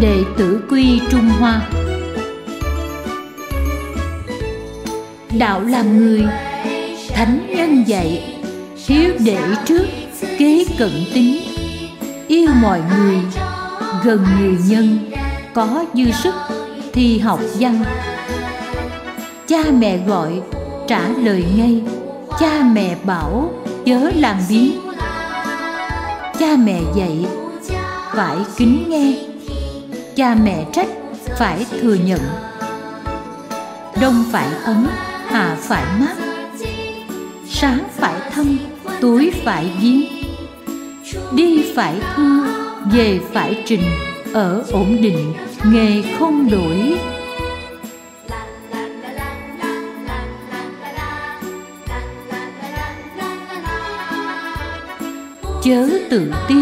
Đệ tử quy Trung Hoa. Đạo làm người, Thánh nhân dạy, Hiếu đệ trước, Kế cận tính. Yêu mọi người, Gần người nhân, Có dư sức Thì học văn. Cha mẹ gọi, Trả lời ngay. Cha mẹ bảo, Chớ làm biến Cha mẹ dạy, Phải kính nghe. Cha mẹ trách Phải thừa nhận. Đông phải ấm Hạ phải mát. Sáng phải thâm Tối phải giếng. Đi phải thưa Về phải trình, Ở ổn định, Nghề không đổi. Chớ tự ti,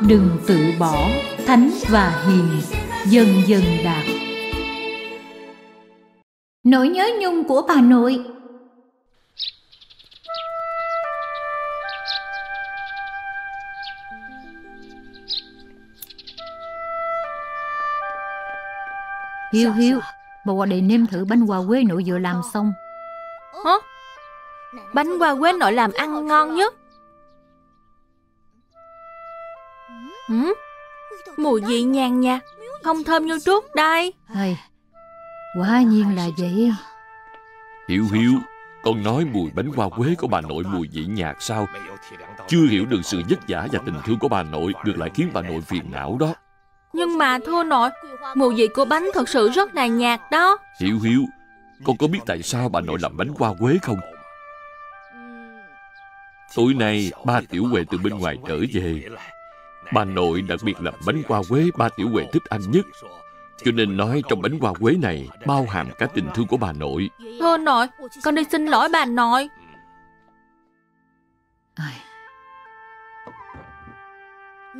đừng tự bỏ, thánh và hiền dần dần đạt nỗi nhớ nhung của bà nội Hiếu Hiếu, bà qua đây nêm thử bánh hoa quế nội vừa làm xong. Hả? Bánh hoa quế nội làm ăn ngon nhất. Ừ? Mùi vị nhàn nhạt, không thơm như trước đây. Hay, quả nhiên là vậy. Hiếu Hiếu, con nói mùi bánh hoa quế của bà nội mùi vị nhạt sao? Chưa hiểu được sự vất vả và tình thương của bà nội được lại khiến bà nội phiền não đó. Nhưng mà thưa nội, mùi vị của bánh thật sự rất là nhạt đó. Hiếu Hiếu, con có biết tại sao bà nội làm bánh hoa quế không? Tối nay, ba tiểu huệ từ bên ngoài trở về. Bà nội đặc biệt làm bánh hoa quế ba tiểu huệ thích ăn nhất. Cho nên nói trong bánh hoa quế này bao hàm cả tình thương của bà nội. Thưa nội, con đi xin lỗi bà nội.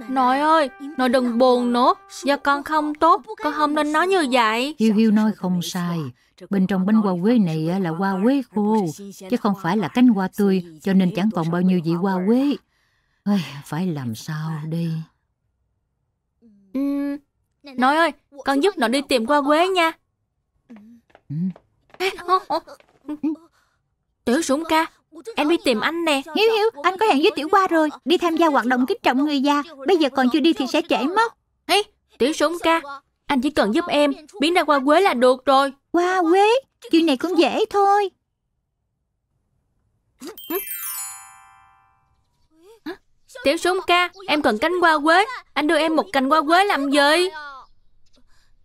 Nội ơi, nội đừng buồn nữa. Do con không tốt, con không nên nói như vậy. Hiếu Hiếu nói không sai. Bên trong bánh hoa quế này á, là hoa quế khô, chứ không phải là cánh hoa tươi, cho nên chẳng còn bao nhiêu vị hoa quế. Ây, phải làm sao đây? Ừm, Nội ơi, con giúp nội đi tìm qua quế nha. Ừ. Ê, ô, ô. Tiểu sủng ca, em đi tìm anh nè. Hiếu Hiếu, anh có hẹn với Tiểu Qua rồi, đi tham gia hoạt động kính trọng người già. Bây giờ còn chưa đi thì sẽ trễ mất. Ê, tiểu sủng ca, anh chỉ cần giúp em biến ra qua quế là được rồi. Qua quế, chuyện này cũng dễ thôi. Tiểu sủng ca, em cần cánh hoa quế. Anh đưa em một cành hoa quế làm gì?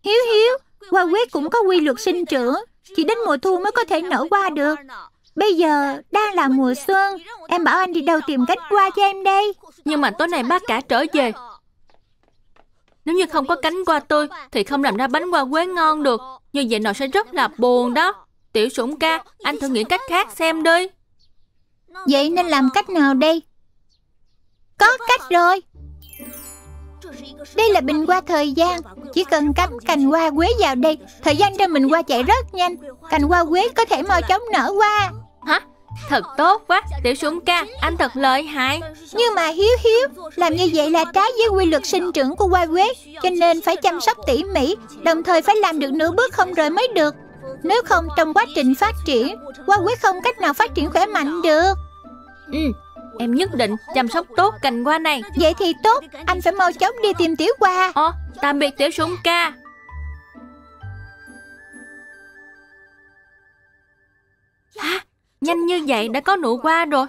Hiếu Hiếu, hoa quế cũng có quy luật sinh trưởng. Chỉ đến mùa thu mới có thể nở hoa được. Bây giờ đang là mùa xuân, em bảo anh đi đâu tìm cánh hoa cho em đây. Nhưng mà tối nay bác cả trở về. Nếu như không có cánh hoa tươi thì không làm ra bánh hoa quế ngon được. Như vậy nội sẽ rất là buồn đó. Tiểu sủng ca, anh thử nghĩ cách khác xem đi. Vậy nên làm cách nào đây? Có cách rồi. Đây là bình hoa thời gian Chỉ cần cắm cành hoa quế vào đây Thời gian cho mình hoa chạy rất nhanh Cành hoa quế có thể mau chóng nở hoa Hả? Thật tốt quá, tiểu sủng ca, anh thật lợi hại. Nhưng mà hiếu hiếu Làm như vậy là trái với quy luật sinh trưởng của hoa quế Cho nên phải chăm sóc tỉ mỉ Đồng thời phải làm được nửa bước không rời mới được Nếu không trong quá trình phát triển Hoa quế không cách nào phát triển khỏe mạnh được Ừ, em nhất định chăm sóc tốt cành hoa này. Vậy thì tốt Anh phải mau chóng đi tìm tiểu hoa Ồ, tạm biệt tiểu sủng ca. Hả? Nhanh như vậy đã có nụ hoa rồi.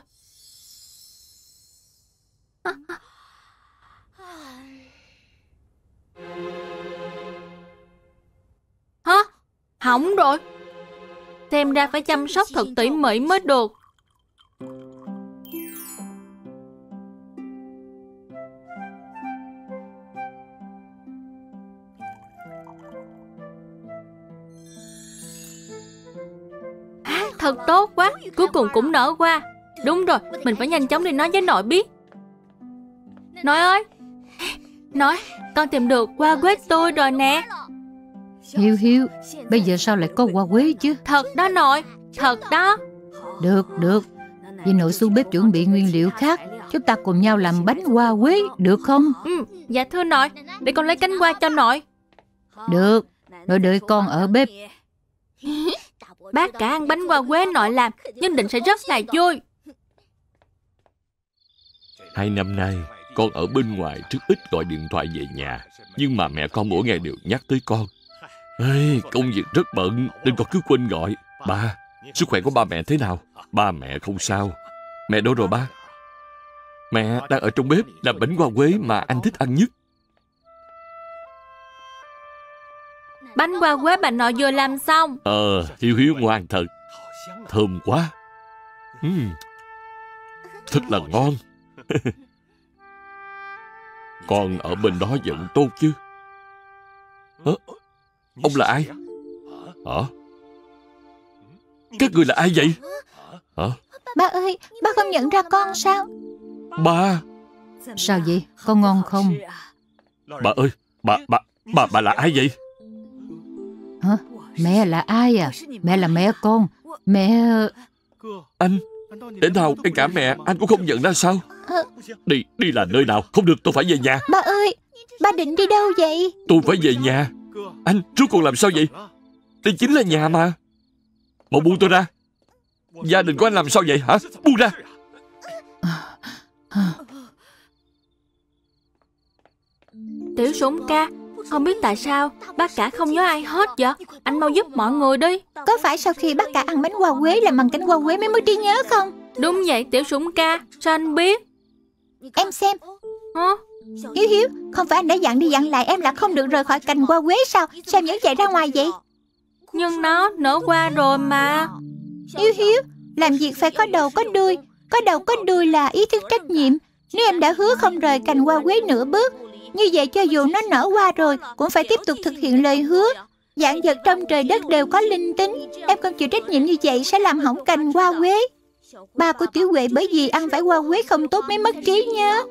Hả? Hỏng rồi. Xem ra phải chăm sóc thật tỉ mỉ mới được. Thật tốt quá, cuối cùng cũng nở qua. Đúng rồi, mình phải nhanh chóng đi nói với nội biết. Nội ơi! Nội, con tìm được hoa quế tôi rồi nè. Hiếu Hiếu, bây giờ sao lại có hoa quế chứ? Thật đó nội, thật đó. Được, được. Vì nội xuống bếp chuẩn bị nguyên liệu khác, chúng ta cùng nhau làm bánh hoa quế, được không? Ừ, dạ thưa nội, để con lấy cánh hoa cho nội. Được, nội đợi con ở bếp. Bác cả ăn bánh qua quế nội làm, nhất định sẽ rất là vui. Hai năm nay, con ở bên ngoài rất ít gọi điện thoại về nhà. Nhưng mà mẹ con mỗi ngày đều nhắc tới con. Ê, công việc rất bận nên con cứ quên gọi. Ba, sức khỏe của ba mẹ thế nào? Ba mẹ không sao. Mẹ đâu rồi ba? Mẹ đang ở trong bếp làm bánh hoa quế mà anh thích ăn nhất. Bánh qua quế bà nội vừa làm xong. Ờ, Hiếu Hiếu ngoan thật. Thơm quá. Uhm, thật là ngon. Con ở bên đó vẫn tốt chứ. Hả? Ông là ai? Hả? Các người là ai vậy? Hả? Ba ơi, ba không nhận ra con sao? Ba. Sao vậy? Con ngon không? Bà ơi, bà, bà, bà, bà là ai vậy? Hả? Mẹ là ai à? Mẹ là mẹ con. Mẹ... Anh, để nào ngay cả mẹ anh cũng không nhận ra sao? Ờ. Đi, đi là nơi nào? Không được, tôi phải về nhà. Ba ơi, ba định đi đâu vậy? Tôi phải về nhà. Anh, trước còn làm sao vậy? Đây chính là nhà mà. Mau buông tôi ra. Gia đình của anh làm sao vậy hả? Buông ra. Tiểu sủng ca, không biết tại sao bác cả không nhớ ai hết vậy? Anh mau giúp mọi người đi. Có phải sau khi bác cả ăn bánh hoa quế làm bằng cánh hoa quế mới mất trí nhớ không? Đúng vậy tiểu sủng ca, sao anh biết? Em xem, Hả? Hiếu Hiếu, không phải anh đã dặn đi dặn lại em là không được rời khỏi cành hoa quế sao? Sao em vẫn chạy ra ngoài vậy? Nhưng nó nở qua rồi mà. Hiếu Hiếu, làm việc phải có đầu có đuôi. Có đầu có đuôi là ý thức trách nhiệm. Nếu em đã hứa không rời cành hoa quế nửa bước, như vậy cho dù nó nở qua rồi, cũng phải tiếp tục thực hiện lời hứa. Dạng vật trong trời đất đều có linh tính. Em không chịu trách nhiệm như vậy sẽ làm hỏng cành hoa quế. Ba của Tiểu Huệ bởi vì ăn phải hoa quế không tốt mới mất trí nhớ.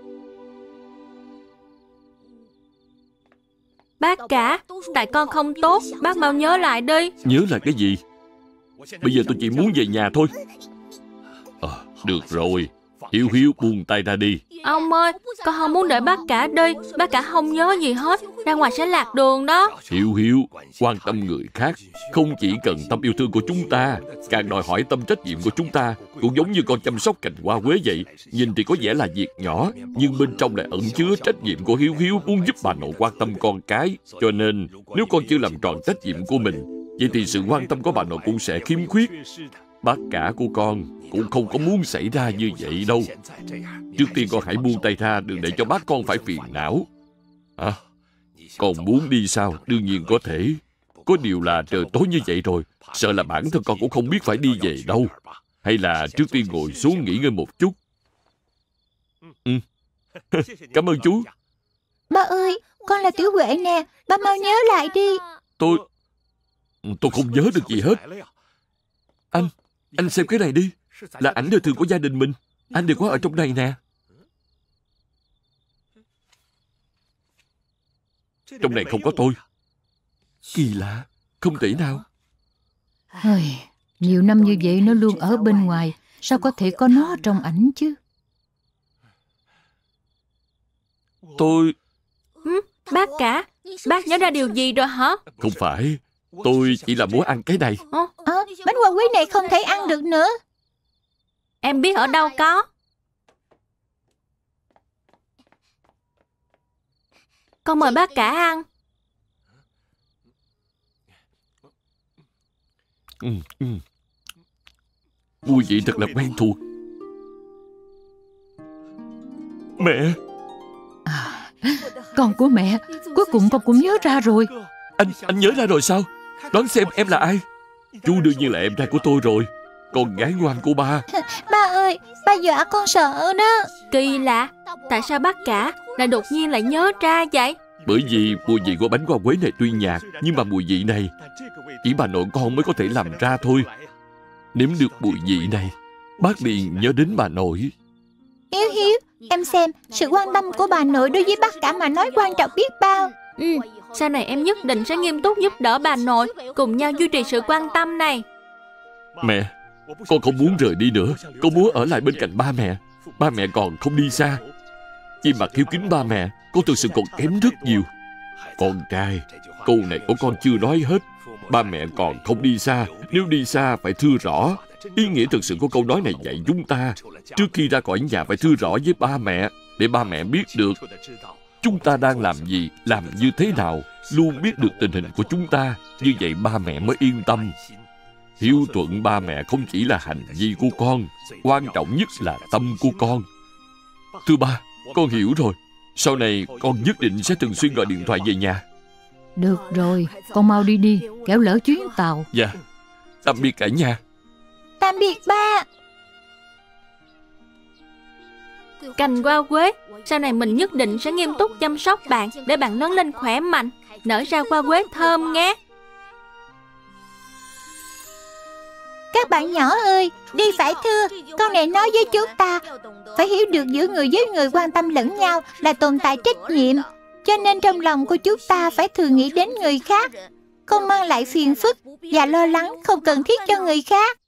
Bác cả, tại con không tốt, bác mau nhớ lại đi. Nhớ là cái gì? Bây giờ tôi chỉ muốn về nhà thôi. Ờ, được rồi. Hiếu Hiếu buông tay ra đi. Ông ơi, con không muốn để bác cả đi, bác cả không nhớ gì hết, ra ngoài sẽ lạc đường đó. Hiếu Hiếu, quan tâm người khác, không chỉ cần tâm yêu thương của chúng ta, càng đòi hỏi tâm trách nhiệm của chúng ta, cũng giống như con chăm sóc cành hoa quế vậy. Nhìn thì có vẻ là việc nhỏ, nhưng bên trong lại ẩn chứa trách nhiệm của Hiếu Hiếu muốn giúp bà nội quan tâm con cái. Cho nên, nếu con chưa làm tròn trách nhiệm của mình, vậy thì sự quan tâm của bà nội cũng sẽ khiếm khuyết. Bác cả của con cũng không có muốn xảy ra như vậy đâu. Trước tiên con hãy buông tay ra, đừng để cho bác con phải phiền não. À, con muốn đi sao? Đương nhiên có thể. Có điều là trời tối như vậy rồi, sợ là bản thân con cũng không biết phải đi về đâu. Hay là trước tiên ngồi xuống nghỉ ngơi một chút. Ừ. Cảm ơn chú. Ba ơi, con là Tiểu Huệ nè, ba mau nhớ lại đi. Tôi... Tôi không nhớ được gì hết. Anh, anh xem cái này đi. Là ảnh đời thường của gia đình mình. Anh đừng có ở trong này nè. Trong này không có tôi. Kỳ lạ, không thể nào. Hơi, nhiều năm như vậy nó luôn ở bên ngoài. Sao có thể có nó trong ảnh chứ? Tôi... Ừ, bác cả, bác nhớ ra điều gì rồi hả? Không phải. Tôi chỉ là muốn ăn cái này. Ờ, bánh hoa quế này không thể ăn được nữa. em biết ở đâu có. Con mời bác cả ăn. Ừ, ừ. Mùi vị thật là quen thuộc. Mẹ, Con của mẹ, cuối cùng con cũng nhớ ra rồi. anh anh nhớ ra rồi sao? Đoán xem em là ai? Chú đương nhiên là em trai của tôi rồi. Con gái ngoan của ba. Ba ơi, ba dọa con sợ đó. Kỳ lạ, tại sao bác cả lại đột nhiên lại nhớ ra vậy? Bởi vì mùi vị của bánh hoa quế này tuy nhạt, nhưng mà mùi vị này chỉ bà nội con mới có thể làm ra thôi. Nếm được mùi vị này, bác liền nhớ đến bà nội. Hiếu Hiếu, em xem, sự quan tâm của bà nội đối với bác cả mà nói quan trọng biết bao. Ừ, sau này em nhất định sẽ nghiêm túc giúp đỡ bà nội, cùng nhau duy trì sự quan tâm này. Mẹ, con không muốn rời đi nữa. Con muốn ở lại bên cạnh ba mẹ. Ba mẹ còn không đi xa. Vì mặt hiếu kính ba mẹ, con thực sự còn kém rất nhiều. Con trai, Câu này của con chưa nói hết. Ba mẹ còn không đi xa. Nếu đi xa phải thưa rõ. Ý nghĩa thực sự của câu nói này dạy chúng ta. Trước khi ra khỏi nhà phải thưa rõ với ba mẹ. Để ba mẹ biết được chúng ta đang làm gì, làm như thế nào. Luôn biết được tình hình của chúng ta. Như vậy ba mẹ mới yên tâm. Hiếu thuận ba mẹ không chỉ là hành vi của con, quan trọng nhất là tâm của con. Thưa ba, con hiểu rồi. Sau này con nhất định sẽ thường xuyên gọi điện thoại về nhà. Được rồi, con mau đi đi, kéo lỡ chuyến tàu. Dạ, tạm biệt cả nhà. Tạm biệt ba. Cành hoa quế, sau này mình nhất định sẽ nghiêm túc chăm sóc bạn để bạn lớn lên khỏe mạnh, nở ra hoa quế thơm ngát. Các bạn nhỏ ơi, đi phải thưa, câu này nói với chúng ta, phải hiểu được giữa người với người quan tâm lẫn nhau là tồn tại trách nhiệm. Cho nên trong lòng của chúng ta phải thường nghĩ đến người khác, không mang lại phiền phức và lo lắng không cần thiết cho người khác.